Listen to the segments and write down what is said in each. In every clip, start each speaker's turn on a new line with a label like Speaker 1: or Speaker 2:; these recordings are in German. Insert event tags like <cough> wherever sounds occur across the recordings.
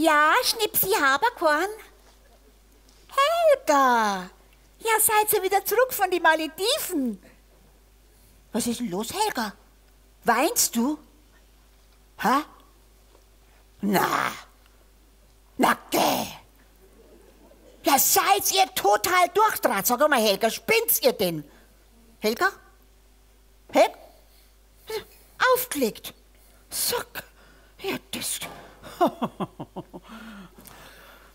Speaker 1: Ja, Schnipsi Haberkorn? Helga! Ja, seid ihr wieder zurück von den Malediven? Was ist denn los, Helga? Weinst du? Hä? Na, na geh. Ja, seid ihr total durchdraht. Sag mal, Helga, spinnt's ihr denn? Helga? Helga? Aufgelegt. Sag, ja, das... <laughs>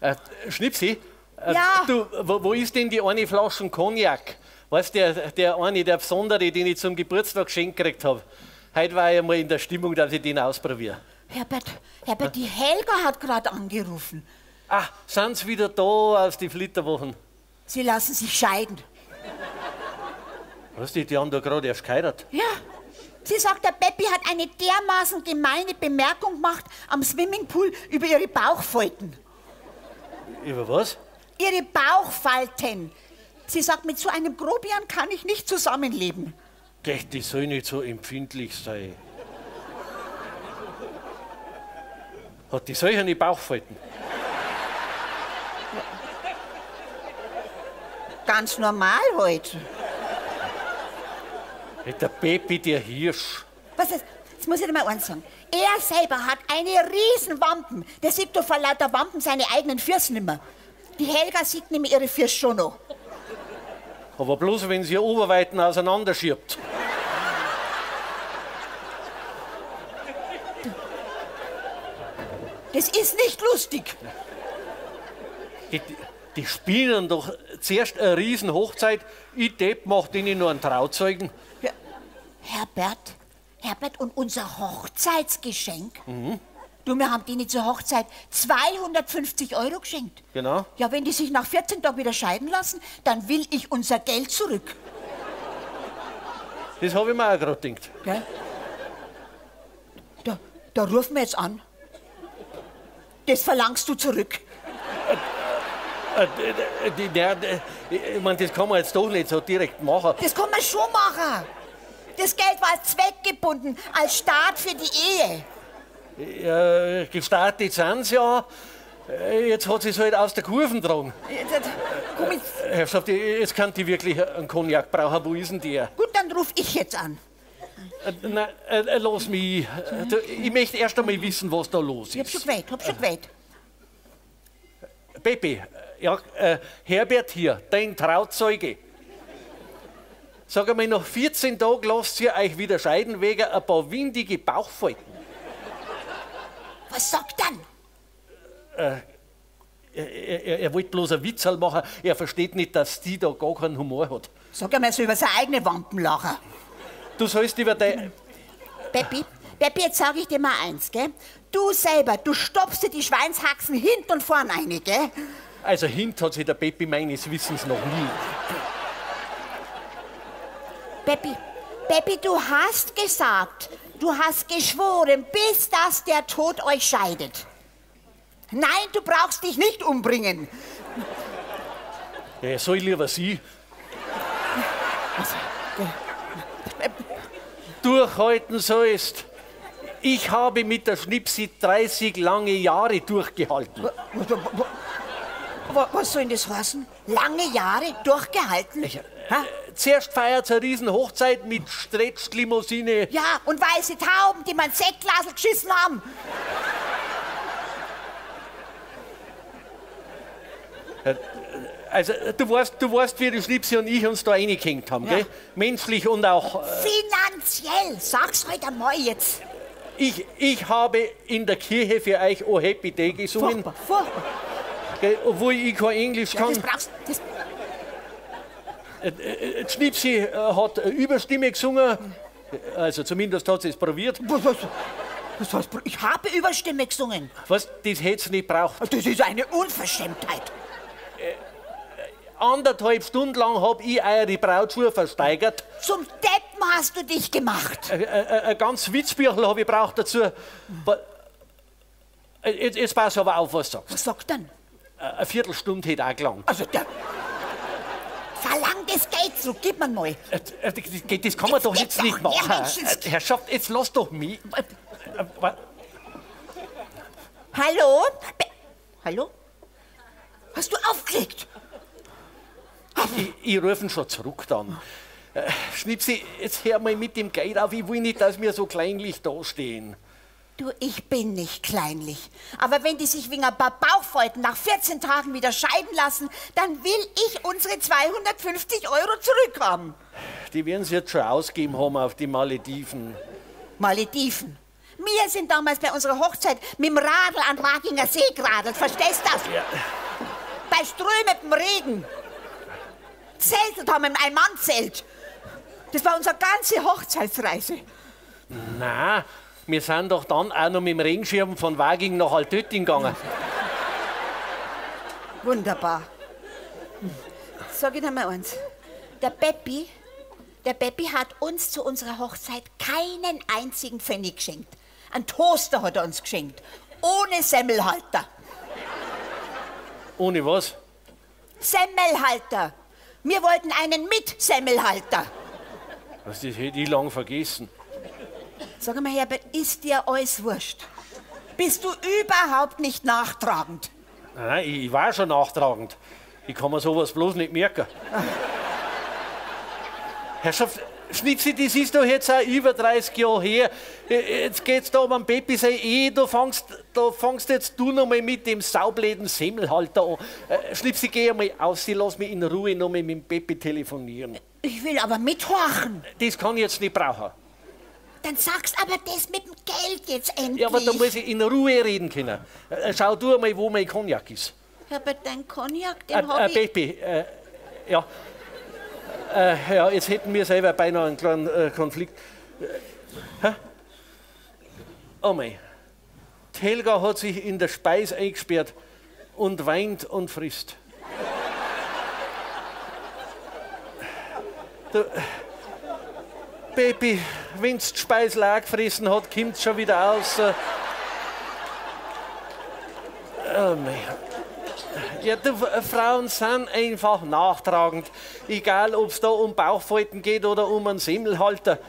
Speaker 2: Äh, Schnipsi, äh,
Speaker 1: Ja.
Speaker 2: du, wo, wo ist denn die eine Flasche Cognac? Weißt du, der, der eine, der besondere, den ich zum Geburtstag geschenkt gekriegt habe. Heute war ich mal in der Stimmung, dass ich den ausprobiere.
Speaker 1: Herbert, Herbert, die Helga hat gerade angerufen.
Speaker 2: Ah, sind sie wieder da aus den Flitterwochen?
Speaker 1: Sie lassen sich scheiden.
Speaker 2: Was, die, die haben da gerade erst geheiratet.
Speaker 1: Ja. Sie sagt, der Peppi hat eine dermaßen gemeine Bemerkung gemacht am Swimmingpool über ihre Bauchfalten.
Speaker 2: Über was?
Speaker 1: Ihre Bauchfalten. Sie sagt, mit so einem Grobian kann ich nicht zusammenleben.
Speaker 2: Geh, die soll nicht so empfindlich sein. Hat die solche Bauchfalten?
Speaker 1: Ganz normal heute.
Speaker 2: Hey, Der Pepi, der Hirsch.
Speaker 1: Was ist? Jetzt muss ich dir mal eins sagen. Er selber hat eine riesen Wampen. Der sieht doch vor lauter Wampen seine eigenen Füße nimmer. Die Helga sieht nämlich ihre Füße schon noch.
Speaker 2: Aber bloß, wenn sie ihr Oberweiten auseinanderschiebt.
Speaker 1: Das ist nicht lustig.
Speaker 2: Die, die spielen doch zuerst eine riesen Hochzeit. Ich Depp macht ihnen nur einen Trauzeugen.
Speaker 1: Ja. Herbert, Herbert, und unser Hochzeitsgeschenk? Du, wir haben denen zur Hochzeit 250 Euro geschenkt.
Speaker 2: Genau.
Speaker 1: Ja, wenn die sich nach 14 Tagen wieder scheiden lassen, dann will ich unser Geld zurück.
Speaker 2: Das habe ich mir auch gerade gedacht.
Speaker 1: Gell? Da, da rufen wir jetzt an. Das verlangst du zurück.
Speaker 2: Äh, der- Ich meine, das kann man jetzt doch nicht so direkt machen.
Speaker 1: Das kann man schon machen. Das Geld war zweckgebunden, als Start für die Ehe.
Speaker 2: Ja, gestartet sind sie ja. Äh, Jetzt hat sie es halt aus der Kurven getragen.
Speaker 1: Jetzt- Komm jetzt.
Speaker 2: Herrschaft, jetzt kann die wirklich einen Cognac brauchen. Wo ist denn der?
Speaker 1: Gut, dann ruf ich jetzt an.
Speaker 2: Äh, Nein, äh, äh, lass mich. Äh, Ich möchte erst einmal wissen, was da los
Speaker 1: Ich hab schon
Speaker 2: ist.
Speaker 1: gewählt, hab schon gewählt.
Speaker 2: Baby, ja, äh, Herbert hier, dein Trauzeuge. Sag einmal, nach 14 Tagen lasst ihr euch wieder scheiden wegen ein paar windige Bauchfalten.
Speaker 1: Was sagt dann?
Speaker 2: Er, er, er wollte bloß einen Witzal machen, er versteht nicht, dass die da gar keinen Humor hat.
Speaker 1: Sag einmal so über seine eigene Wampen lachen.
Speaker 2: Du sollst über dein.
Speaker 1: Peppi, Peppi, jetzt sag ich dir mal eins, gell? Du selber, du stopfst dir die Schweinshaxen hinten und vorn ein, gell?
Speaker 2: Also, hint hat sich der Peppi meines Wissens noch nie.
Speaker 1: Peppi, Peppi, du hast gesagt, du hast geschworen, bis dass der Tod euch scheidet. Nein, du brauchst dich nicht umbringen.
Speaker 2: Ja, soll lieber sie. Durchhalten sollst. Ich habe mit der Schnipsi 30 lange Jahre durchgehalten.
Speaker 1: Wa- Was soll denn das heißen? Lange Jahre durchgehalten?
Speaker 2: Äh, Zuerst feiert eine riesen Hochzeit mit Stretchlimousine.
Speaker 1: Ja, und weiße Tauben, die mein Sektglasel geschissen haben.
Speaker 2: Also, du weißt, du weißt, wie die Schnipsi und ich uns da reingehängt haben,
Speaker 1: Ja.
Speaker 2: gell? Menschlich und auch. äh,
Speaker 1: Finanziell, sag's heute einmal jetzt.
Speaker 2: Ich, ich habe in der Kirche für euch O Happy Day gesungen,
Speaker 1: Furchtbar, furchtbar.
Speaker 2: Gell, obwohl ich kein Englisch
Speaker 1: Ja, das
Speaker 2: kann.
Speaker 1: brauchst das,
Speaker 2: Die Schnipsi äh, hat eine Überstimme gesungen, also zumindest hat sie es probiert.
Speaker 1: was, was, was heißt, ich habe Überstimme gesungen.
Speaker 2: Was, das hätte nicht braucht.
Speaker 1: Das ist eine Unverschämtheit.
Speaker 2: Anderthalb Stunden lang habe ich eure Brautschuhe versteigert.
Speaker 1: Zum Deppen hast du dich gemacht.
Speaker 2: Äh, äh, Ein ganz Witzbüchel habe ich braucht dazu. Äh, Jetzt, jetzt pass aber auf, was du sagst.
Speaker 1: Was sagt denn?
Speaker 2: Äh, Eine Viertelstunde hätte auch gelangt.
Speaker 1: Also der. Verlang das Geld zurück, gib mir mal.
Speaker 2: Äh, äh, Das kann man doch
Speaker 1: Jetzt
Speaker 2: jetzt nicht machen. Äh, Herrschaft, jetzt lass doch mich.
Speaker 1: Hallo? Pe Hallo? Hast du aufgelegt?
Speaker 2: Ich, ich rufe ihn schon zurück dann. Schnipsi, jetzt hör mal mit dem Geld auf. Ich will nicht, dass wir so kleinlich dastehen.
Speaker 1: Du, ich bin nicht kleinlich. Aber wenn die sich wegen ein paar Bauchfalten nach 14 Tagen wieder scheiden lassen, dann will ich unsere 250 Euro zurückhaben.
Speaker 2: Die werden sie jetzt schon ausgeben haben auf die Malediven.
Speaker 1: Malediven. Wir sind damals bei unserer Hochzeit mit dem Radl an Waginger See geradelt. Verstehst du das?
Speaker 2: Ja.
Speaker 1: Bei strömendem Regen. Zeltet haben wir im Ein-Mann-Zelt. Das war unsere ganze Hochzeitsreise.
Speaker 2: Na, wir sind doch dann auch noch mit dem Regenschirm von Waging nach Altötting gegangen.
Speaker 1: Wunderbar. Sag ich dir mal eins. Der Peppi, der Peppi hat uns zu unserer Hochzeit keinen einzigen Pfennig geschenkt. Ein Toaster hat er uns geschenkt. Ohne Semmelhalter.
Speaker 2: Ohne was?
Speaker 1: Semmelhalter. Wir wollten einen mit Semmelhalter.
Speaker 2: Das hätte ich lang vergessen.
Speaker 1: Sag mal, Herbert, ist dir alles wurscht? Bist du überhaupt nicht nachtragend?
Speaker 2: Nein, ich war schon nachtragend. Ich kann mir sowas bloß nicht merken. Herrschaft, Schnitzi, das ist doch jetzt auch über 30 Jahre her. Jetzt geht's da um einen Baby sei eh, da fangst, da fangst jetzt du noch mal mit dem saubläden Semmelhalter an. Äh, Schnipsi, geh einmal aus, lass mich in Ruhe noch mal mit dem Baby telefonieren.
Speaker 1: Ich will aber mithorchen.
Speaker 2: Das kann ich jetzt nicht brauchen.
Speaker 1: Dann sagst aber das mit dem Geld jetzt endlich.
Speaker 2: Ja, aber da muss ich in Ruhe reden können. Äh, Schau du einmal, wo mein Cognac ist.
Speaker 1: Herbert, dein Cognac, den
Speaker 2: Äh,
Speaker 1: hab
Speaker 2: äh,
Speaker 1: ich...
Speaker 2: Baby, äh, ja. Äh, ja, jetzt hätten wir selber beinahe einen kleinen äh, Konflikt. Äh, hä? Oh mei. Die Helga hat sich in der Speis eingesperrt und weint und frisst. Du, Baby, wenn's die Speis leer gefressen hat, kommt's schon wieder raus. Oh mei. Ja, du, äh, Frauen sind einfach nachtragend. Egal, ob es da um Bauchfalten geht oder um einen Semmelhalter.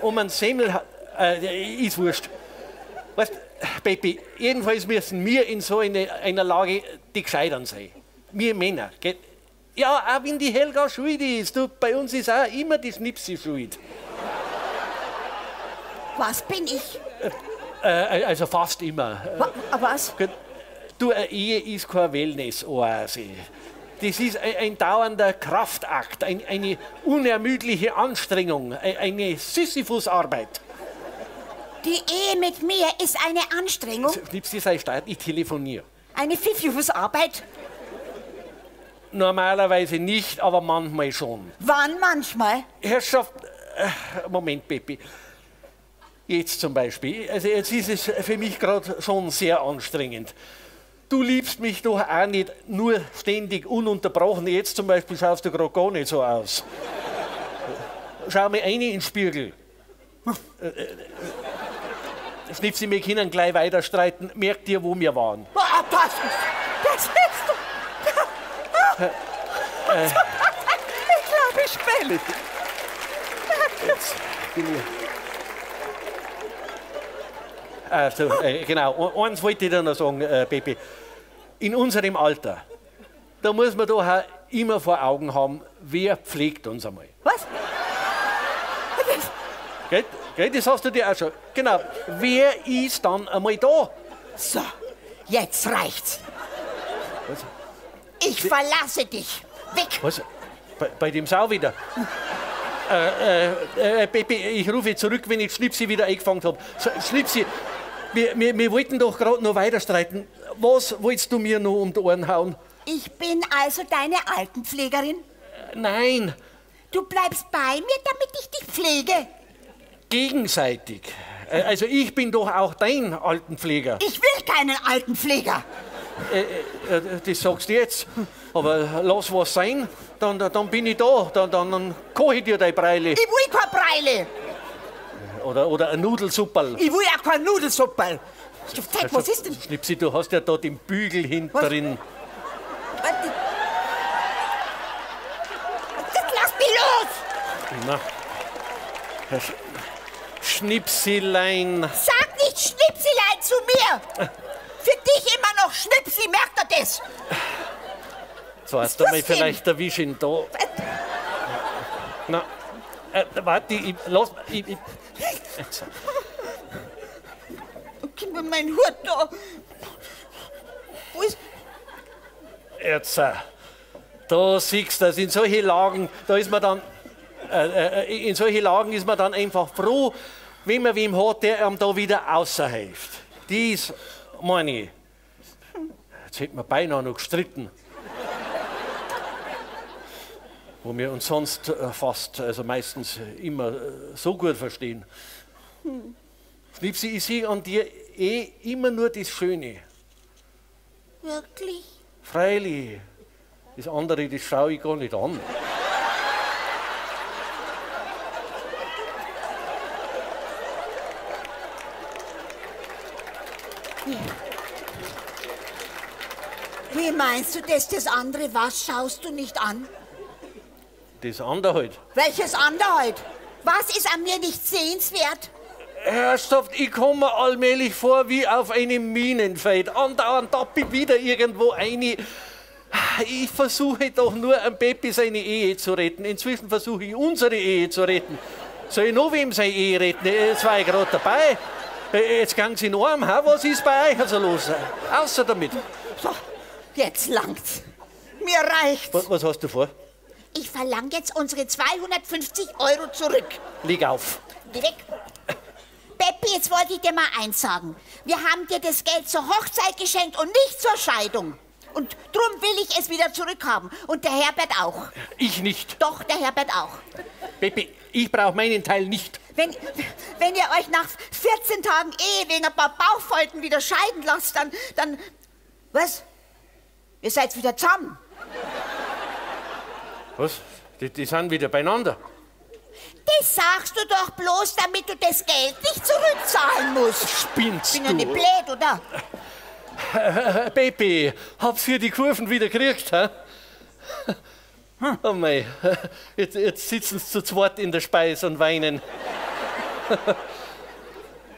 Speaker 2: Um einen Semmelhalter. Äh, ist wurscht. Weißt Baby, jedenfalls müssen wir in so eine, einer Lage die Gescheitern sein. Wir Männer. Gell? Ja, auch wenn die Helga schuld ist. Du, bei uns ist auch immer die Schnipsi schuld.
Speaker 1: Was bin ich?
Speaker 2: Äh, also fast immer.
Speaker 1: Wa was?
Speaker 2: Du, eine Ehe ist keine Wellness-Oase. Das ist ein, ein dauernder Kraftakt, ein, eine unermüdliche Anstrengung, ein- eine Sisyphus-Arbeit.
Speaker 1: Die Ehe mit mir ist eine Anstrengung,
Speaker 2: Liebste sei stark, ich telefoniere.
Speaker 1: eine Pfiffius-Arbeit.
Speaker 2: Normalerweise nicht, aber manchmal schon.
Speaker 1: Wann manchmal?
Speaker 2: Herrschaft, äh, Moment, Baby. Jetzt zum Beispiel. Also jetzt ist es für mich gerade schon sehr anstrengend. Du liebst mich doch auch nicht nur ständig ununterbrochen. Jetzt zum Beispiel schaust du gerade gar nicht so aus. Schau mir eine in den Spiegel. Äh, äh, Schnipsi, wir können gleich weiter streiten. Merk dir, wo wir waren.
Speaker 1: Oh, das ist... Das doch... <laughs> ich glaube, ich spinne.
Speaker 2: Jetzt bin ich. Also, äh, genau, eins wollte ich dir noch sagen, äh, Baby. In unserem Alter, da muss man doch immer vor Augen haben, wer pflegt uns einmal.
Speaker 1: Was? Das,
Speaker 2: Gell? Gell? Das hast du dir auch schon. Genau, wer ist dann einmal da?
Speaker 1: so, jetzt reicht's. Ich verlasse dich. Weg.
Speaker 2: Was? Bei, bei dem Sau wieder? Äh, äh, äh, Baby, ich rufe zurück, wenn ich Schnipsi wieder eingefangen habe. Schnipsi, wir, wir, wir wollten doch gerade noch weiter streiten. Was wolltest du mir noch um die Ohren hauen?
Speaker 1: Ich bin also deine Altenpflegerin.
Speaker 2: Nein,
Speaker 1: Du bleibst bei mir, damit ich dich pflege.
Speaker 2: gegenseitig. Äh, Also ich bin doch auch dein Altenpfleger.
Speaker 1: Ich will keinen Altenpfleger.
Speaker 2: Äh, Das sagst du jetzt. Aber lass was sein, dann, dann bin ich da. Dann, dann, dann koche ich dir dein Breili.
Speaker 1: Ich will keine Breile.
Speaker 2: Oder, oder eine Nudelsuppe.
Speaker 1: Ich will auch keine Nudelsuppe. Zeig, was ist denn?
Speaker 2: Schnipsi, du hast ja da den Bügel hinten
Speaker 1: Was?
Speaker 2: drin.
Speaker 1: Lass mich los!
Speaker 2: Na. Herr Sch Schnipsilein.
Speaker 1: Sag nicht Schnipselein zu mir! <laughs> Für dich immer noch Schnipsi, merkt er das?
Speaker 2: Zuerst einmal vielleicht erwische ihn da. Na, äh, warte, ich, lass, ich, ich.
Speaker 1: Gib mir meinen Hut da. Wo ist...
Speaker 2: Jetzt, äh, da siehst du das, in solche Lagen, da ist man dann, äh, äh, in solche Lagen ist man dann einfach froh, wenn man wem hat, der einem da wieder außerhilft. Dies meine ich. Jetzt hätten wir beinahe noch gestritten. Wo wir uns sonst äh, fast, also meistens äh, immer äh, so gut verstehen. Schnipsi, ich sehe an dir eh immer nur das Schöne.
Speaker 1: Wirklich?
Speaker 2: Freilich. Das andere, das schaue ich gar nicht an.
Speaker 1: Wie meinst du das, das andere? Was schaust du nicht an?
Speaker 2: Das andere halt.
Speaker 1: Welches andere halt? Was ist an mir nicht sehenswert?
Speaker 2: Ernsthaft, ich komme mir allmählich vor wie auf einem Minenfeld. Andauernd tappe ich wieder irgendwo eine. Ich versuche doch nur, am Peppi seine Ehe zu retten. Inzwischen versuche ich, unsere Ehe zu retten. Soll ich noch wem seine Ehe retten? Jetzt war ich gerade dabei. Jetzt gang sie noch arm. Was ist bei euch also los? Außer damit.
Speaker 1: So, jetzt langt's. Mir reicht's.
Speaker 2: Was, was hast du vor?
Speaker 1: Ich verlange jetzt unsere 250 Euro zurück.
Speaker 2: Leg auf.
Speaker 1: Geh weg. Peppi, jetzt wollte ich dir mal eins sagen. Wir haben dir das Geld zur Hochzeit geschenkt und nicht zur Scheidung. Und drum will ich es wieder zurückhaben. Und der Herbert auch.
Speaker 2: Ich nicht.
Speaker 1: Doch, der Herbert auch.
Speaker 2: Peppi, ich brauche meinen Teil nicht.
Speaker 1: Wenn, wenn ihr euch nach 14 Tagen Ehe wegen ein paar Bauchfalten wieder scheiden lasst, dann, dann... Was? Ihr seid wieder zusammen.
Speaker 2: Was? Die, die sind wieder beieinander.
Speaker 1: Das sagst du doch bloß, damit du das Geld nicht zurückzahlen musst.
Speaker 2: Spinnst
Speaker 1: Bin ja
Speaker 2: du?
Speaker 1: nicht blöd, oder?
Speaker 2: Äh, <laughs> Baby, hab's hier die Kurven wieder gekriegt, hä? Oh mei, jetzt, jetzt sitzen sie zu zweit in der Speise und weinen.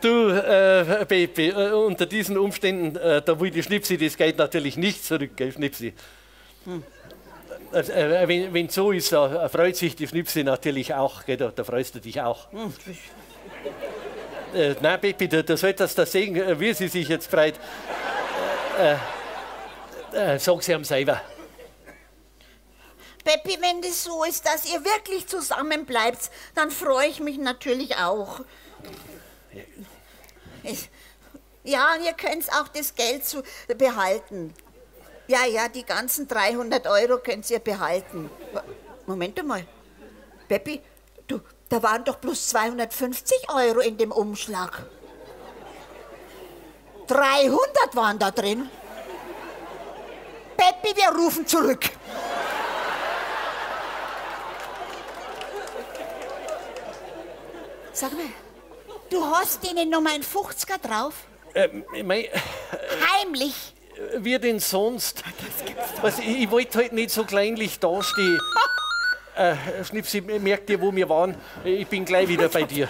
Speaker 2: Du, äh, Baby, äh, unter diesen Umständen, äh, da will die Schnipsi das Geld natürlich nicht zurück, gell, Schnipsi? Äh, äh, wenn, wenn so ist, da freut sich die Schnipsi natürlich auch, gell, da, da freust du dich auch. Äh, nein, Baby, du, du solltest das sehen, äh, wie sie sich jetzt freut. Äh, sag sie ihm selber.
Speaker 1: Peppi, wenn das so ist, dass ihr wirklich zusammenbleibt, dann freue ich mich natürlich auch. Ja, und ihr könnt auch das Geld zu behalten. Ja, ja, die ganzen 300 Euro könnt ihr behalten. Moment einmal. Peppi, du, da waren doch bloß 250 Euro in dem Umschlag. 300 waren da drin. Peppi, wir rufen zurück. Sag mal, du hast denen noch mal einen 50er drauf?
Speaker 2: Ich mein,
Speaker 1: Heimlich.
Speaker 2: wie denn sonst? Was, ich, ich wollte halt nicht so kleinlich dastehen. <laughs> Äh, Schnipsi, merkt ihr, wo wir waren? Ich bin gleich wieder bei dir.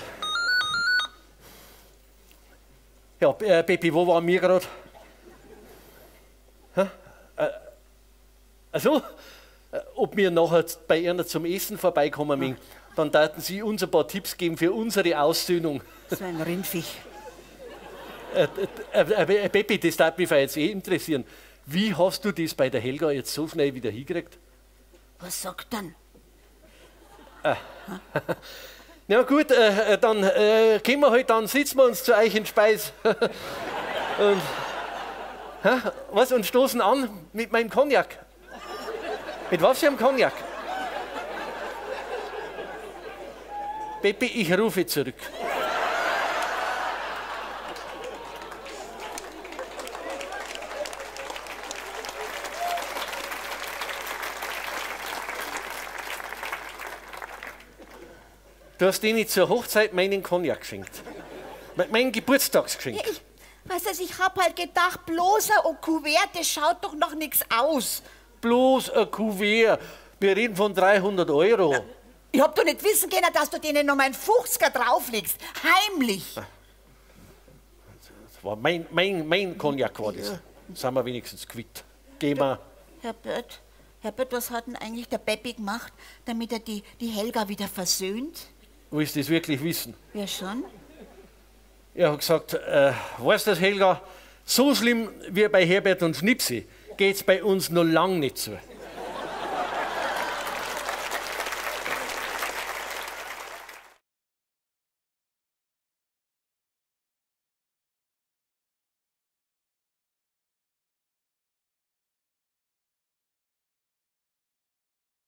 Speaker 2: Ja, äh, Peppi, wo waren wir gerade? Äh, also, äh, ob wir nachher bei ihr zum Essen vorbeikommen, mögen, dann taten sie uns ein paar Tipps geben für unsere Aussöhnung.
Speaker 1: So ein Rindviech.
Speaker 2: Äh, äh, äh, Peppi, das darf mich jetzt eh interessieren. Wie hast du das bei der Helga jetzt so schnell wieder hingekriegt?
Speaker 1: Was sagt dann? <laughs>
Speaker 2: Na gut, äh, äh, dann äh, kommen wir halt, dann sitzen wir uns zu euch in Speis. <laughs> und, was, und stoßen an mit meinem Cognac. Mit was für einem Cognac? Peppi, ich rufe zurück. Du hast denen zur Hochzeit meinen Cognac geschenkt. Me- Mein Geburtstagsgeschenk.
Speaker 1: Ich, weißt du, ich hab halt gedacht, bloß ein Kuvert, das schaut doch noch nichts aus.
Speaker 2: Bloß ein Kuvert. Wir reden von 300 Euro.
Speaker 1: Ich hab doch nicht wissen können, dass du denen noch mal einen 50er drauflegst. Heimlich.
Speaker 2: war mein, mein, mein Cognac war das. Sind wir wenigstens quitt. Gehen wir.
Speaker 1: Herbert, Herbert, was hat denn eigentlich der Peppi gemacht, damit er die, die Helga wieder versöhnt?
Speaker 2: Willst du das wirklich wissen?
Speaker 1: Ja, schon.
Speaker 2: Er hat gesagt, äh, weißt du, Helga, so schlimm wie bei Herbert und Schnipsi geht's bei uns noch lang nicht so.